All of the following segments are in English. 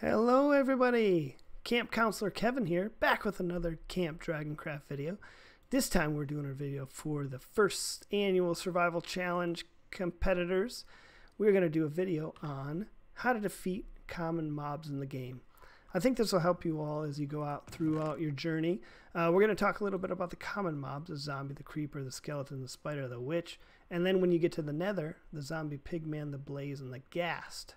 Hello everybody! Camp Counselor Kevin here, back with another Camp Dragoncraft video. This time we're doing a video for the first annual Survival Challenge competitors. We're going to do a video on how to defeat common mobs in the game. I think this will help you all as you go out throughout your journey. Uh, we're going to talk a little bit about the common mobs, the zombie, the creeper, the skeleton, the spider, the witch, and then when you get to the nether, the zombie pigman, the blaze, and the ghast.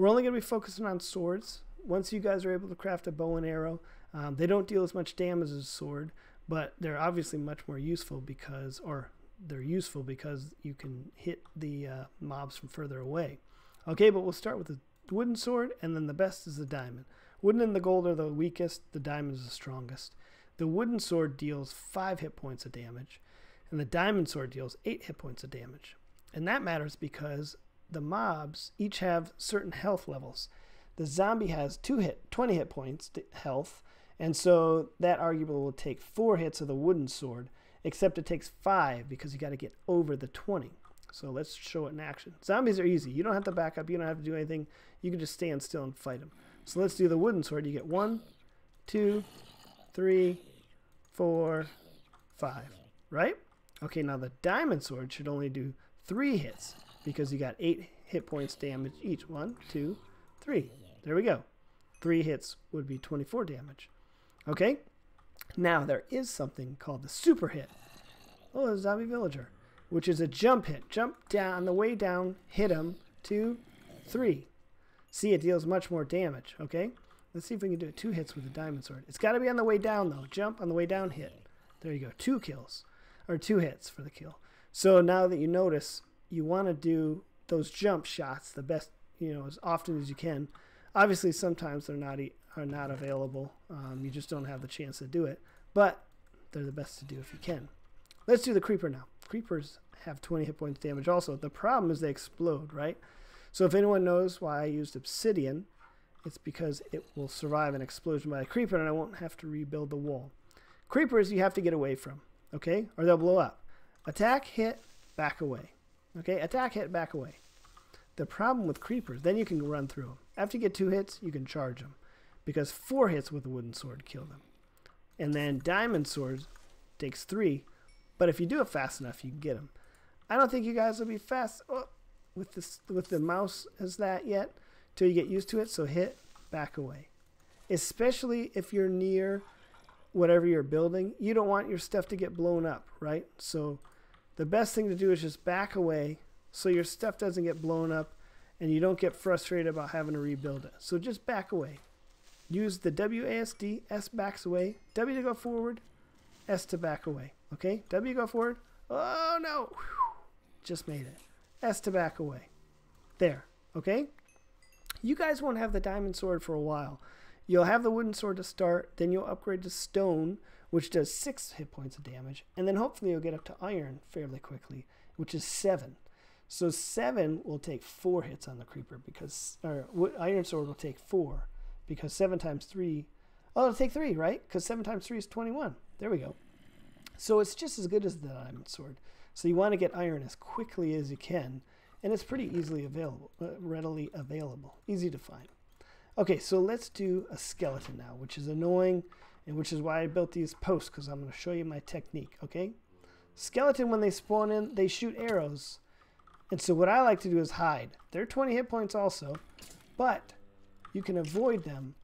We're only going to be focusing on swords. Once you guys are able to craft a bow and arrow, um, they don't deal as much damage as a sword, but they're obviously much more useful because, or they're useful because you can hit the uh, mobs from further away. Okay, but we'll start with the wooden sword, and then the best is the diamond. Wooden and the gold are the weakest, the diamond is the strongest. The wooden sword deals 5 hit points of damage, and the diamond sword deals 8 hit points of damage. And that matters because the mobs each have certain health levels. The zombie has two hit, 20 hit points health, and so that arguably will take four hits of the wooden sword, except it takes five because you got to get over the 20. So let's show it in action. Zombies are easy. You don't have to back up. You don't have to do anything. You can just stand still and fight them. So let's do the wooden sword. You get one, two, three, four, five. Right? Okay, now the diamond sword should only do three hits because you got eight hit points damage each. One, two, three. There we go. Three hits would be 24 damage. Okay? Now, there is something called the super hit. Oh, a zombie villager. Which is a jump hit. Jump down on the way down, hit him. Two, three. See, it deals much more damage. Okay? Let's see if we can do it two hits with the diamond sword. It's got to be on the way down, though. Jump on the way down, hit. There you go. Two kills. Or two hits for the kill. So now that you notice, you want to do those jump shots the best, you know, as often as you can. Obviously, sometimes they're not are not available. Um, you just don't have the chance to do it, but they're the best to do if you can. Let's do the creeper now. Creepers have 20 hit points damage also. The problem is they explode, right? So if anyone knows why I used obsidian, it's because it will survive an explosion by a creeper and I won't have to rebuild the wall. Creepers you have to get away from, okay? Or they'll blow up. Attack, hit, back away. Okay, attack, hit, back away. The problem with creepers, then you can run through them. After you get two hits, you can charge them. Because four hits with a wooden sword kill them. And then diamond sword takes three. But if you do it fast enough, you can get them. I don't think you guys will be fast oh, with this with the mouse as that yet till you get used to it. So hit, back away. Especially if you're near whatever you're building, you don't want your stuff to get blown up, right? So the best thing to do is just back away so your stuff doesn't get blown up and you don't get frustrated about having to rebuild it. So just back away. Use the WASD, S backs away, W to go forward, S to back away. Okay, W go forward. Oh no, just made it. S to back away. There, okay? You guys won't have the diamond sword for a while. You'll have the wooden sword to start, then you'll upgrade to stone, which does 6 hit points of damage, and then hopefully you'll get up to iron fairly quickly, which is 7. So 7 will take 4 hits on the creeper, because or iron sword will take 4, because 7 times 3, oh, it'll take 3, right? Because 7 times 3 is 21. There we go. So it's just as good as the diamond sword. So you want to get iron as quickly as you can, and it's pretty easily available, uh, readily available, easy to find. Okay, so let's do a skeleton now, which is annoying, and which is why I built these posts, because I'm going to show you my technique, okay? Skeleton, when they spawn in, they shoot arrows. And so what I like to do is hide. They're 20 hit points also, but you can avoid them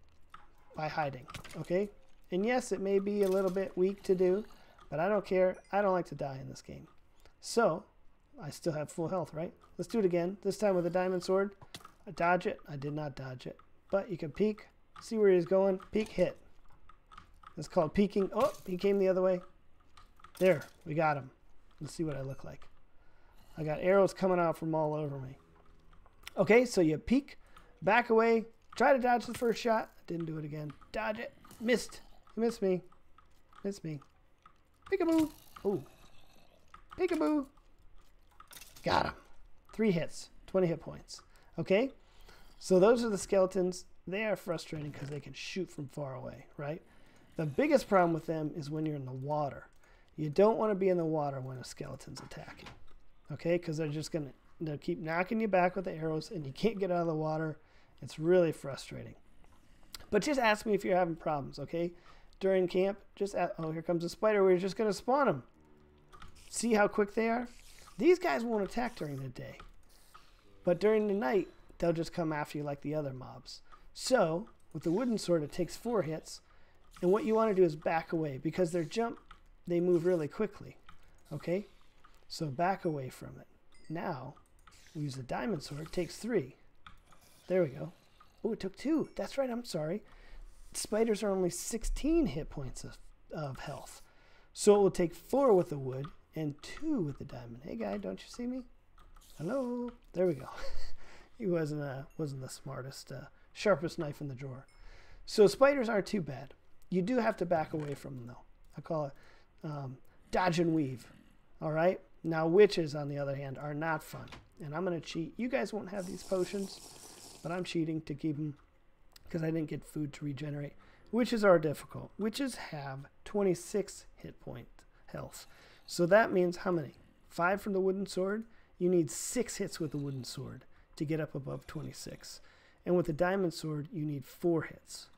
by hiding, okay? And yes, it may be a little bit weak to do, but I don't care. I don't like to die in this game. So, I still have full health, right? Let's do it again. This time with a diamond sword. I dodge it. I did not dodge it. But you can peek, see where he's going, peek, hit. It's called peeking. Oh, he came the other way. There, we got him. Let's see what I look like. I got arrows coming out from all over me. Okay, so you peek, back away, try to dodge the first shot. Didn't do it again. Dodge it. Missed. You missed me. Missed me. Peekaboo. Oh. Peekaboo. Got him. Three hits. 20 hit points. Okay? So those are the skeletons. They are frustrating because they can shoot from far away, right? The biggest problem with them is when you're in the water. You don't want to be in the water when a skeleton's attacking, okay? Because they're just going to keep knocking you back with the arrows and you can't get out of the water. It's really frustrating. But just ask me if you're having problems, okay? During camp, just ask, oh, here comes a spider. We're just going to spawn them. See how quick they are? These guys won't attack during the day. But during the night, they'll just come after you like the other mobs. So, with the wooden sword, it takes four hits. And what you want to do is back away because their jump, they move really quickly. Okay? So back away from it. Now, we use the diamond sword. It takes three. There we go. Oh, it took two. That's right. I'm sorry. Spiders are only 16 hit points of, of health. So it will take four with the wood and two with the diamond. Hey, guy, don't you see me? Hello. There we go. he wasn't uh, wasn't the smartest, uh, sharpest knife in the drawer. So spiders aren't too bad. You do have to back away from them, though. I call it um, dodge and weave. All right. Now witches, on the other hand, are not fun. And I'm going to cheat. You guys won't have these potions, but I'm cheating to keep them because I didn't get food to regenerate. Witches are difficult. Witches have 26 hit point health. So that means how many? Five from the wooden sword? You need six hits with the wooden sword to get up above 26. And with the diamond sword, you need four hits.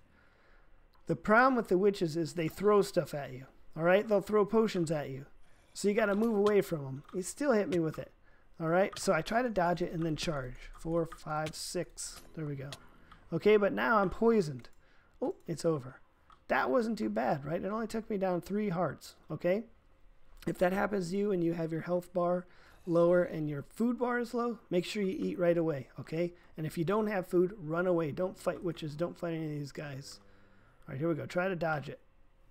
The problem with the witches is they throw stuff at you. All right? They'll throw potions at you. So you got to move away from them. He still hit me with it. All right? So I try to dodge it and then charge. Four, five, six. There we go. Okay, but now I'm poisoned. Oh, it's over. That wasn't too bad, right? It only took me down three hearts. Okay? If that happens to you and you have your health bar lower and your food bar is low, make sure you eat right away, okay? And if you don't have food, run away. Don't fight witches. Don't fight any of these guys. All right, here we go. Try to dodge it.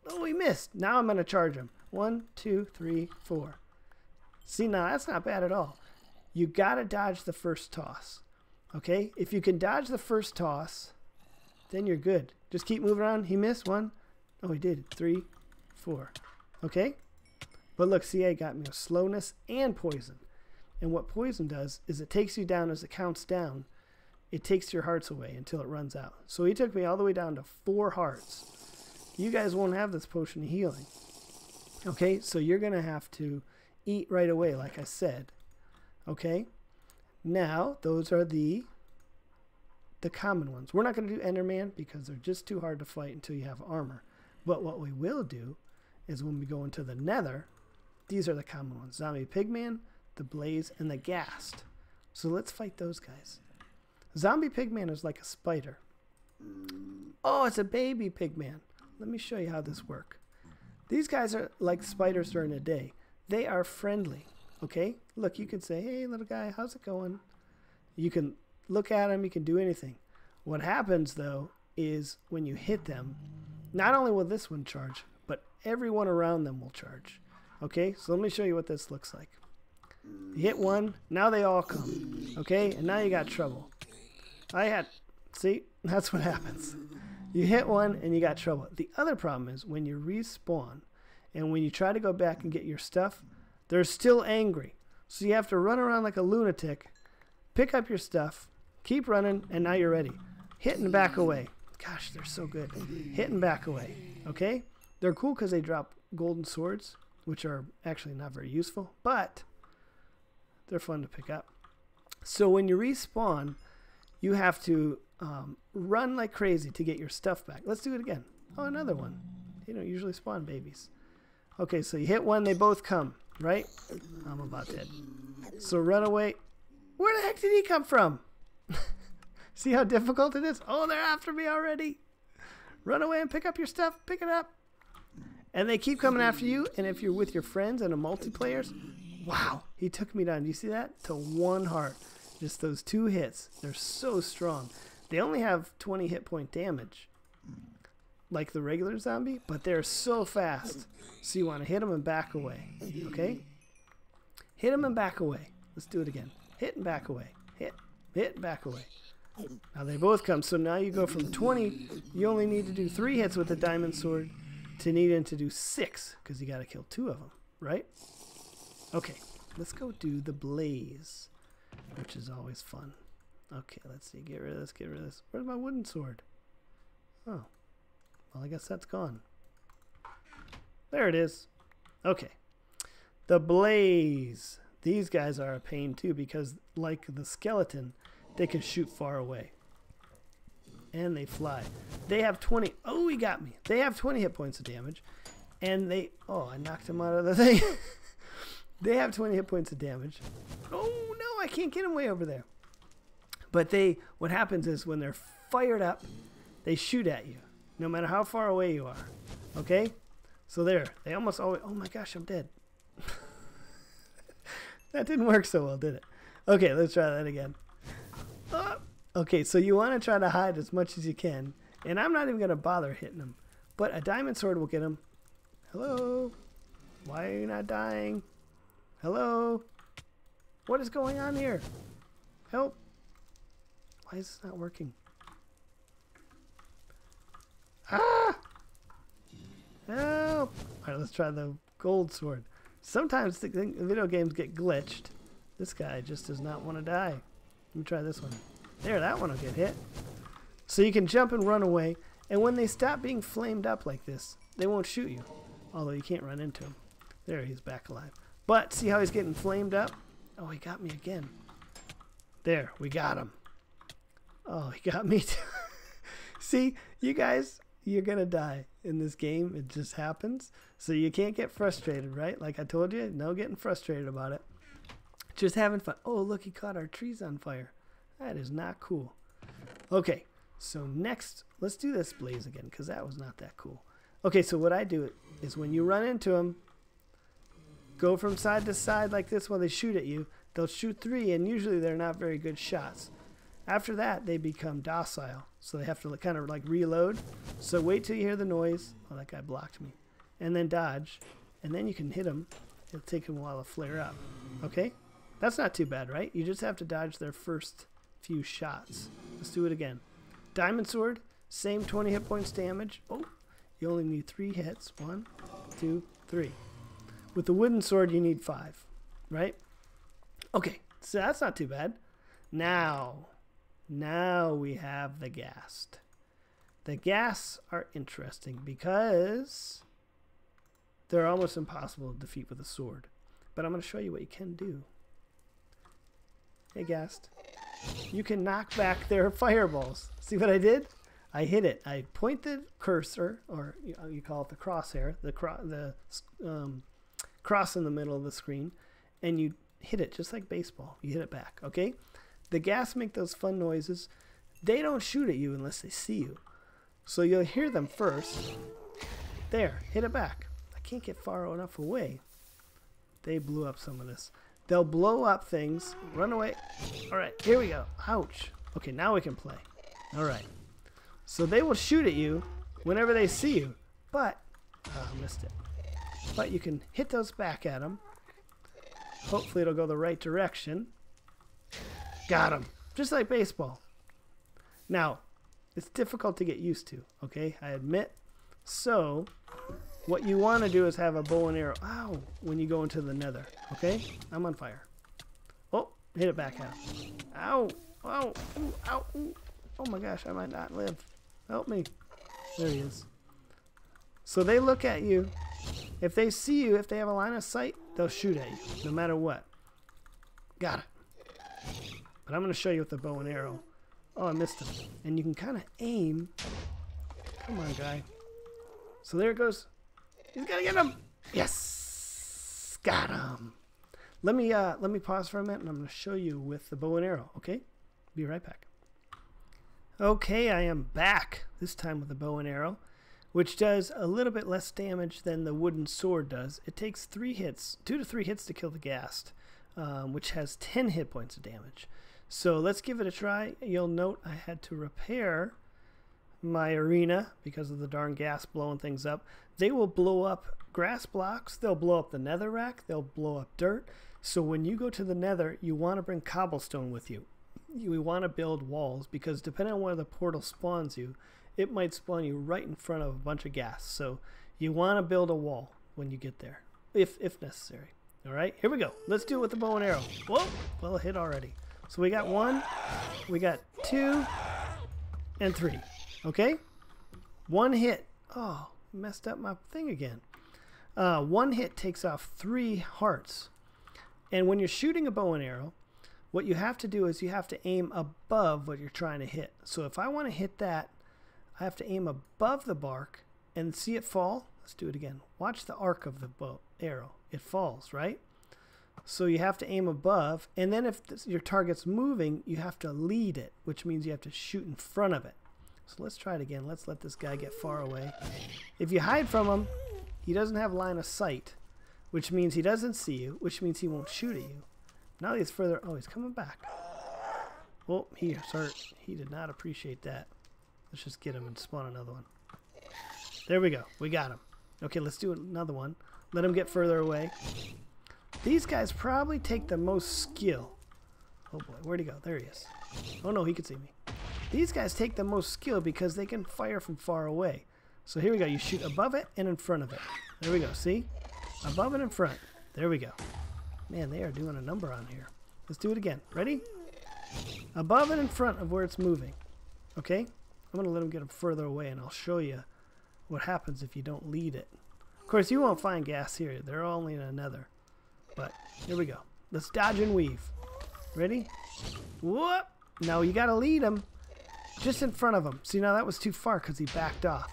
Oh, we missed. Now I'm going to charge him. One, two, three, four. See, now that's not bad at all. You got to dodge the first toss, okay? If you can dodge the first toss, then you're good. Just keep moving around. He missed one. Oh, he did. Three, four. Okay? But look, CA got me with slowness and poison. And what poison does is it takes you down as it counts down. It takes your hearts away until it runs out. So he took me all the way down to four hearts. You guys won't have this potion of healing. Okay, so you're going to have to eat right away, like I said. Okay, now those are the the common ones. We're not going to do Enderman because they're just too hard to fight until you have armor. But what we will do is when we go into the nether, these are the common ones. Zombie Pigman, the Blaze, and the Ghast. So let's fight those guys. Zombie Pigman is like a spider. Oh, it's a baby Pigman. Let me show you how this works. These guys are like spiders during the day. They are friendly. Okay? Look, you can say, hey, little guy, how's it going? You can look at them, you can do anything. What happens, though, is when you hit them, not only will this one charge, but everyone around them will charge. Okay? So let me show you what this looks like. You hit one, now they all come. Okay? And now you got trouble. I had, see, that's what happens. You hit one and you got trouble. The other problem is when you respawn and when you try to go back and get your stuff, they're still angry. So you have to run around like a lunatic, pick up your stuff, keep running, and now you're ready. Hit and back away. Gosh, they're so good. Hit and back away. Okay? They're cool because they drop golden swords, which are actually not very useful, but they're fun to pick up. So when you respawn, you have to um, run like crazy to get your stuff back. Let's do it again. Oh, another one. You don't usually spawn babies. Okay, so you hit one, they both come, right? I'm about dead. So run away. Where the heck did he come from? See how difficult it is? Oh, they're after me already. Run away and pick up your stuff. Pick it up. And they keep coming after you. And if you're with your friends and a multiplayers, wow, he took me down. Do you see that? To one heart. Just those two hits. They're so strong. They only have 20 hit point damage, like the regular zombie, but they're so fast. So you want to hit them and back away. Okay? Hit them and back away. Let's do it again. Hit and back away. Hit, hit, back away. Now they both come. So now you go from 20, you only need to do three hits with the diamond sword, to needing to do six, because you got to kill two of them, right? Okay, let's go do the blaze which is always fun. Okay, let's see. Get rid of this, get rid of this. Where's my wooden sword? Oh. Well, I guess that's gone. There it is. Okay. The blaze. These guys are a pain too because, like the skeleton, they can shoot far away. and they fly. They have 20. Oh, he got me. They have 20 hit points of damage. And they. Oh, I knocked him out of the thing. they have 20 hit points of damage. Oh, I can't get him way over there. But they. What happens is when they're fired up, they shoot at you, no matter how far away you are. Okay? So there. They almost always. Oh my gosh, I'm dead. that didn't work so well, did it? Okay, let's try that again. Uh, okay, so you want to try to hide as much as you can. And I'm not even going to bother hitting him. But a diamond sword will get him. Hello? Why are you not dying? Hello? What is going on here? Help! Why is this not working? Ah! Help! Alright, let's try the gold sword. Sometimes the video games get glitched. This guy just does not want to die. Let me try this one. There, that one will get hit. So you can jump and run away, and when they stop being flamed up like this, they won't shoot you. Although you can't run into him. There, he's back alive. But see how he's getting flamed up? Oh, he got me again. There, we got him. Oh, he got me too. see, you guys, you're going to die in this game. It just happens. So you can't get frustrated, right? Like I told you, no getting frustrated about it. Just having fun. Oh, look, he caught our trees on fire. That is not cool. Okay, so next, let's do this blaze again because that was not that cool. Okay, so what I do is when you run into them, go from side to side like this while they shoot at you. They'll shoot three, and usually they're not very good shots. After that, they become docile, so they have to kind of like reload. So wait till you hear the noise. Oh, that guy blocked me. And then dodge, and then you can hit them. It'll take them a while to flare up. Okay? That's not too bad, right? You just have to dodge their first few shots. Let's do it again. Diamond Sword, same 20 hit points damage. Oh, you only need three hits. One, two, three. With the wooden sword, you need five, right? Okay, so that's not too bad. Now, now we have the ghast. The ghasts are interesting because they're almost impossible to defeat with a sword. But I'm going to show you what you can do. Hey, Ghast. You can knock back their fireballs. See what I did? I hit it. I point the cursor, or you call it the crosshair, the cro the um, cross in the middle of the screen, and you hit it just like baseball. You hit it back. Okay. The ghast make those fun noises. They don't shoot at you unless they see you. So you'll hear them first. There, hit it back. I can't get far enough away. They blew up some of this. They'll blow up things. Run away. All right, here we go. Ouch. Okay, now we can play. All right. So they will shoot at you whenever they see you. But, oh, missed it. But you can hit those back at them. Hopefully it'll go the right direction. Got him. Just like baseball. Now, it's difficult to get used to, okay? I admit. So, what you want to do is have a bow and arrow. Ow! When you go into the nether. Okay? I'm on fire. Oh! Hit it back out. Ow! Ow! Ooh, ow! Ooh. Oh my gosh, I might not live. Help me. There he is. So they look at you. If they see you, if they have a line of sight, they'll shoot at you, no matter what. Got it. But I'm going to show you with the bow and arrow. Oh, I missed him. And you can kind of aim. Come on, guy. So there it goes. He's gonna get him. Yes, got him. Let me uh, let me pause for a minute, and I'm gonna show you with the bow and arrow. Okay, be right back. Okay, I am back. This time with the bow and arrow, which does a little bit less damage than the wooden sword does. It takes three hits, two to three hits to kill the ghast, um, which has 10 hit points of damage. So let's give it a try. You'll note I had to repair my arena because of the darn ghast blowing things up. They will blow up grass blocks, they'll blow up the netherrack, they'll blow up dirt. So when you go to the nether, you want to bring cobblestone with you. You want to build walls because depending on where the portal spawns you, it might spawn you right in front of a bunch of ghast. So you want to build a wall when you get there, if if necessary. All right, here we go. Let's do it with the bow and arrow. Whoa, well hit already. So we got one, we got two, and three. Okay? One hit. Oh, messed up my thing again. Uh, one hit takes off three hearts. And when you're shooting a bow and arrow, what you have to do is you have to aim above what you're trying to hit. So if I want to hit that, I have to aim above the bark and see it fall. Let's do it again. Watch the arc of the bow arrow. It falls, right? So you have to aim above, and then if this, your target's moving, you have to lead it, which means you have to shoot in front of it. So let's try it again. Let's let this guy get far away. If you hide from him, he doesn't have line of sight, which means he doesn't see you, which means he won't shoot at you. Now he's further. Oh, he's coming back. Oh, he hurt. He did not appreciate that. Let's just get him and spawn another one. There we go. We got him. Okay, let's do another one. Let him get further away. These guys probably take the most skill. Oh boy, where'd he go? There he is. Oh no, he could see me. These guys take the most skill because they can fire from far away. So here we go. You shoot above it and in front of it. There we go. See? Above and in front. There we go. Man, they are doing a number on here. Let's do it again. Ready? Above and in front of where it's moving. Okay? I'm going to let them get them further away and I'll show you what happens if you don't lead it. Of course, you won't find ghast here. They're only in another. But here we go. Let's dodge and weave. Ready? Whoop! No, you got to lead him just in front of him. See, now that was too far because he backed off.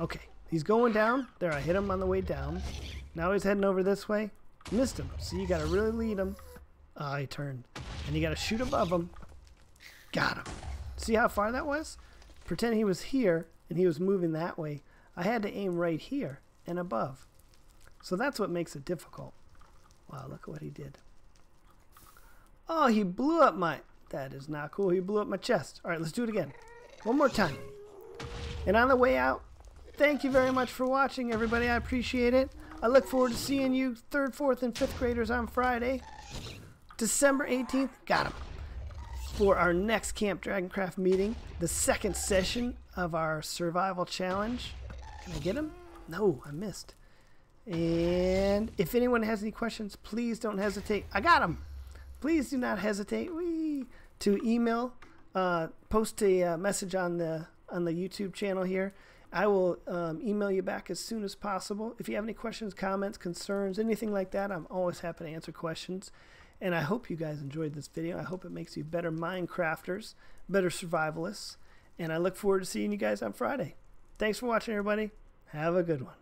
Okay, he's going down. There, I hit him on the way down. Now he's heading over this way. Missed him. So you got to really lead him. Ah, he turned. And you got to shoot above him. Got him. See how far that was? Pretend he was here and he was moving that way. I had to aim right here and above. So that's what makes it difficult. Wow, look at what he did. Oh, he blew up my... That is not cool. He blew up my chest. All right, let's do it again. One more time. And on the way out, thank you very much for watching, everybody. I appreciate it. I look forward to seeing you third, fourth, and fifth graders on Friday, December 18th. Got him. For our next Camp Dragoncraft meeting, the second session of our survival challenge. Can I get him? No, I missed. And if anyone has any questions, please don't hesitate. I got him. Please do not hesitate wee, to email, uh, post a uh, message on the on the YouTube channel here. I will um, email you back as soon as possible. If you have any questions, comments, concerns, anything like that, I'm always happy to answer questions. And I hope you guys enjoyed this video. I hope it makes you better Minecrafters, better survivalists. And I look forward to seeing you guys on Friday. Thanks for watching, everybody. Have a good one.